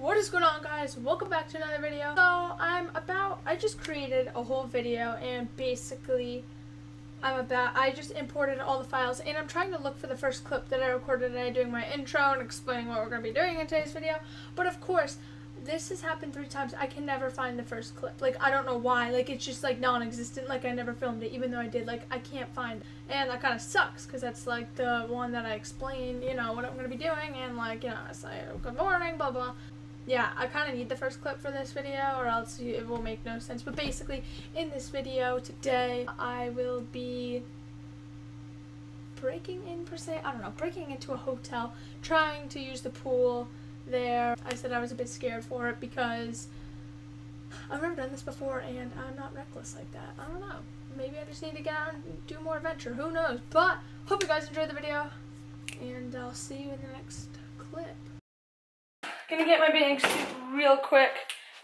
What is going on guys? Welcome back to another video. So I'm about, I just created a whole video and basically I'm about, I just imported all the files and I'm trying to look for the first clip that I recorded today doing my intro and explaining what we're going to be doing in today's video. But of course, this has happened three times. I can never find the first clip. Like, I don't know why. Like, it's just, like, non-existent. Like, I never filmed it, even though I did. Like, I can't find. And that kind of sucks, because that's, like, the one that I explained, you know, what I'm going to be doing. And, like, you know, I say, good morning, blah, blah. Yeah, I kind of need the first clip for this video, or else it will make no sense. But basically, in this video today, I will be breaking in, per se. I don't know, breaking into a hotel, trying to use the pool there. I said I was a bit scared for it because I've never done this before and I'm not reckless like that. I don't know. Maybe I just need to get out and do more adventure. Who knows? But hope you guys enjoyed the video and I'll see you in the next clip. Gonna get my bathing suit real quick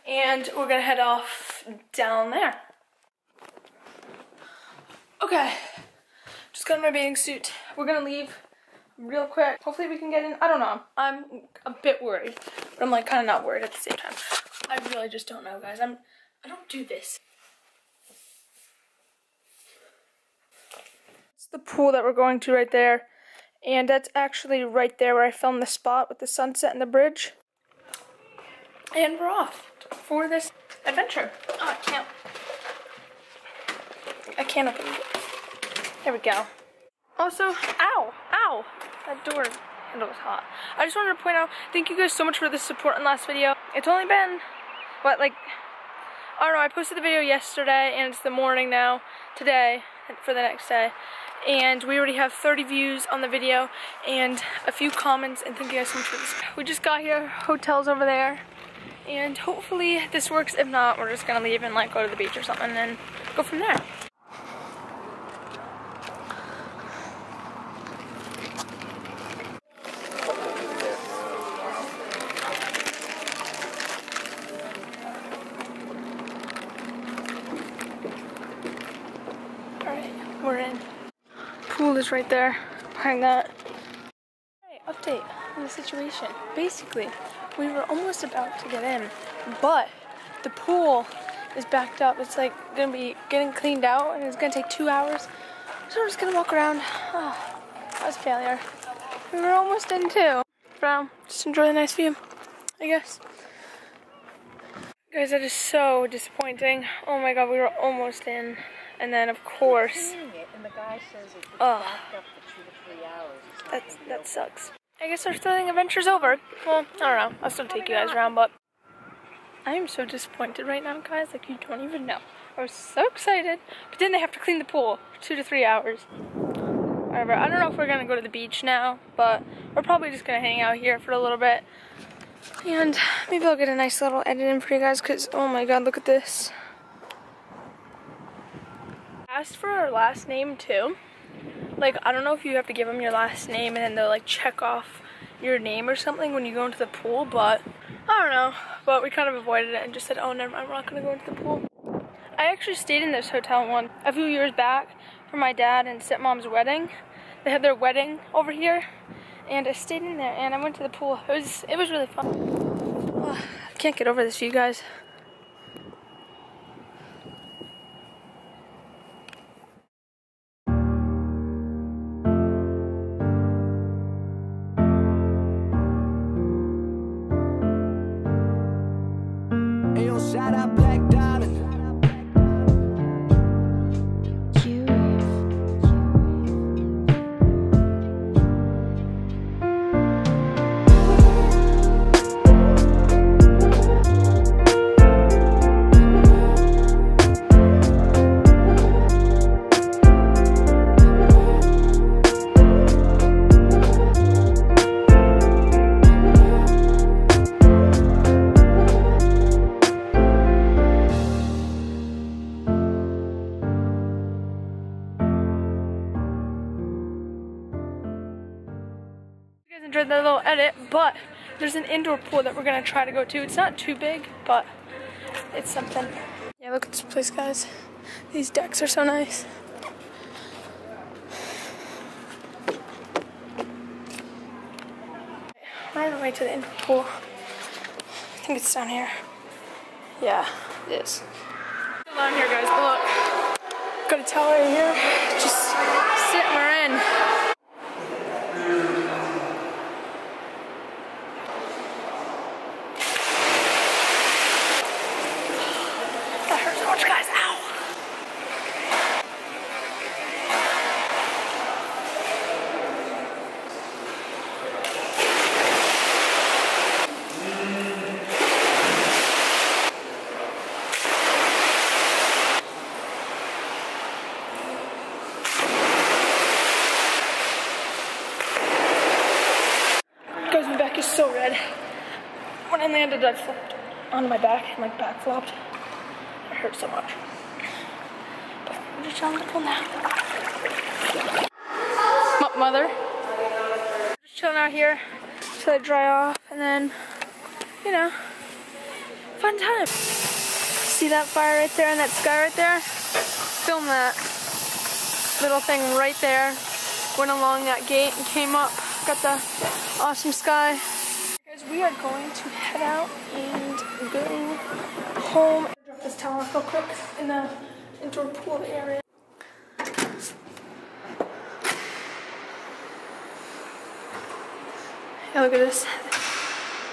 and we're gonna head off down there. Okay, just got my bathing suit. We're gonna leave real quick. Hopefully we can get in. I don't know. I'm a bit worried, but I'm like kind of not worried at the same time. I really just don't know, guys. I'm. I don't do this. It's the pool that we're going to right there, and that's actually right there where I filmed the spot with the sunset and the bridge. And we're off for this adventure. Oh, I can't. I can't open it. There we go. Also, ow, ow, that door handle is hot. I just wanted to point out, thank you guys so much for the support in the last video. It's only been, what, like, I don't know, I posted the video yesterday, and it's the morning now, today, for the next day. And we already have 30 views on the video, and a few comments, and thank you guys so much for this. We just got here, hotel's over there, and hopefully this works. If not, we're just gonna leave and, like, go to the beach or something, and then go from there. Alright, we're in. Pool is right there, behind that. Alright, update on the situation. Basically, we were almost about to get in, but the pool is backed up. It's like gonna be getting cleaned out and it's gonna take two hours. So we're just gonna walk around. Oh, that was a failure. We were almost in too. But um, just enjoy the nice view, I guess. Guys, that is so disappointing. Oh my god, we were almost in. And then, of course, oh, that, that sucks. I guess our thrilling adventure's over. Well, I don't know. I'll still take you guys around, but I am so disappointed right now, guys. Like, you don't even know. I was so excited, but then they have to clean the pool for two to three hours. Whatever. I don't know if we're gonna go to the beach now, but we're probably just gonna hang out here for a little bit. And maybe I'll get a nice little edit in for you guys, because, oh my god, look at this asked for our last name too. Like, I don't know if you have to give them your last name and then they'll like check off your name or something when you go into the pool, but I don't know. But we kind of avoided it and just said, oh, never mind, we're not gonna go into the pool. I actually stayed in this hotel one a few years back for my dad and stepmom's wedding. They had their wedding over here and I stayed in there and I went to the pool. It was, it was really fun. I can't get over this, you guys. Enjoyed that little edit, but there's an indoor pool that we're gonna try to go to. It's not too big, but it's something. Yeah, look at this place, guys. These decks are so nice. We're on our way to the indoor pool. I think it's down here. Yeah, it is. Down here, guys. But look, got a tower right here. Just sit we're in. That hurts so much, guys. Ow. Guys, my back is so red. I I flipped onto my back and like back flopped. It hurt so much. But I'm just on the pool now. M- mother. Just chilling out here till I dry off and then, you know, fun time. See that fire right there and that sky right there? Film that little thing right there. Went along that gate and came up. Got the awesome sky. We are going to head out and go home. Drop this towel off real quick in the indoor pool area. Yeah, look at this.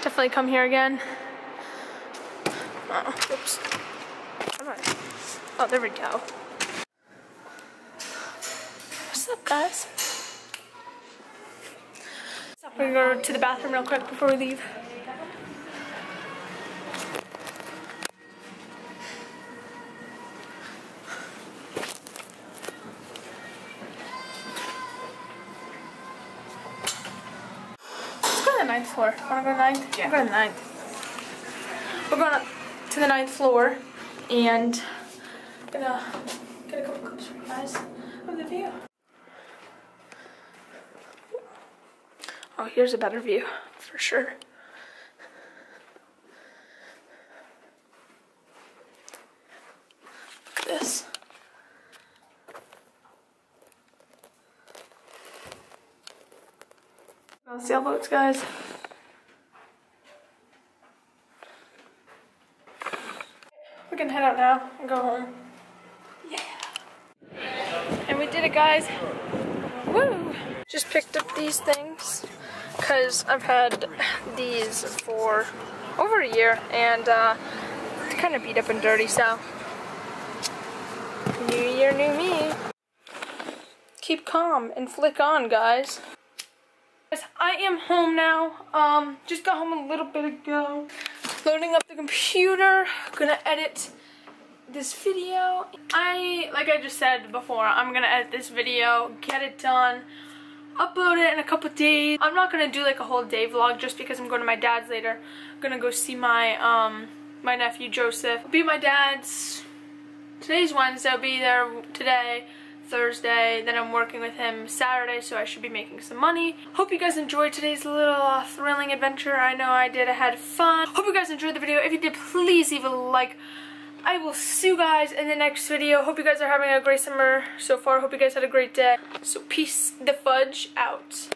Definitely come here again. Oh, oops. Oh, there we go. What's up, guys? We're gonna go to the bathroom real quick before we leave. Let's go to the ninth floor. Wanna go to the ninth? Yeah. We'll go to the ninth. We're going to the ninth floor and gonna get a couple clips for you guys of the view. Oh, here's a better view for sure. Look at this. Oh, sailboats, guys. We can head out now and go home. Yeah. And we did it, guys. Woo! Just picked up these things because I've had these for over a year and uh, kind of beat up and dirty, so new year, new me. Keep calm and flick on, guys. Guys, I am home now. Um, just got home a little bit ago. Loading up the computer. Gonna edit this video. I, like I just said before, I'm gonna edit this video, get it done, upload it in a couple days. I'm not gonna do like a whole day vlog just because I'm going to my dad's later. I'm gonna go see my, um, my nephew Joseph. I'll be my dad's, today's Wednesday, I'll be there today. Thursday, then I'm working with him Saturday, so I should be making some money. Hope you guys enjoyed today's little uh, thrilling adventure. I know I did. I had fun. Hope you guys enjoyed the video. If you did, please leave a like. I will see you guys in the next video. Hope you guys are having a great summer so far. Hope you guys had a great day. So peace the fudge out.